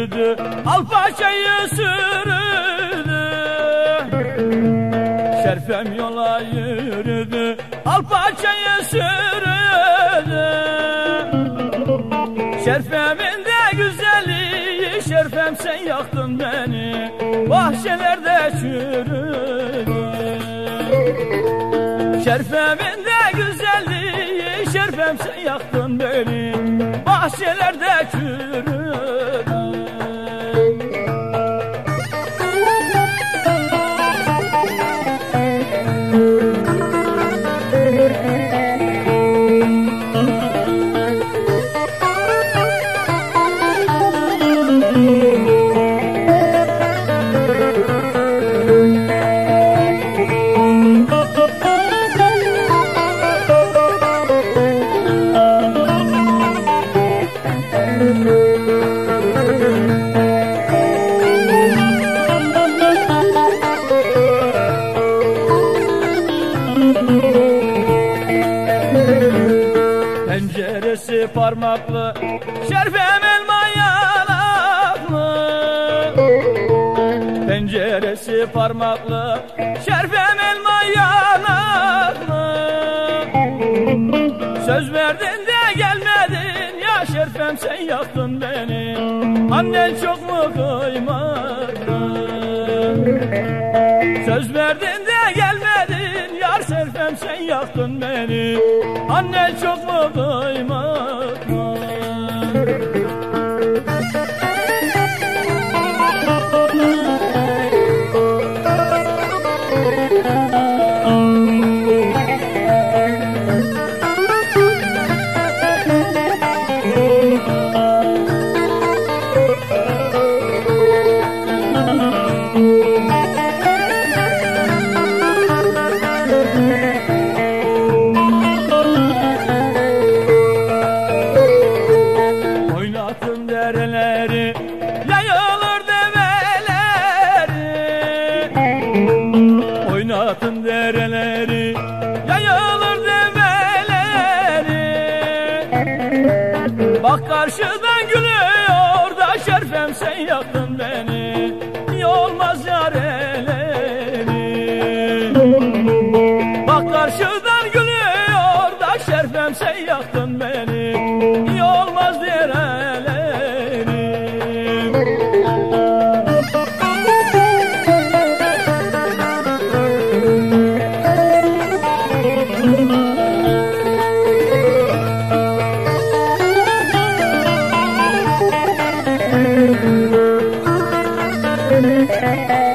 sürdü Alpaçayı sürdü. Şerfem yola yürüdü Alpaçayı sürdü. Şerfemin de güzelliği Şerfem sen yaktın beni Bahçelerde çürüdü. Şerfemin de güzelliği Şerfem sen yaktın beni Bahçelerde çürüdü. Penceresi parmaklı Şerfem elma yanaklı. Penceresi parmaklı Şerfem elma yanaklı. Söz verdin de gelmedin Ya şerfem sen yaktın beni. Annen çok mu kıymetli Söz verdin beni Annen çok mu yaktın beni İyi olmaz yareleri Bak karşıdan gülüyor da Şerfem sen Música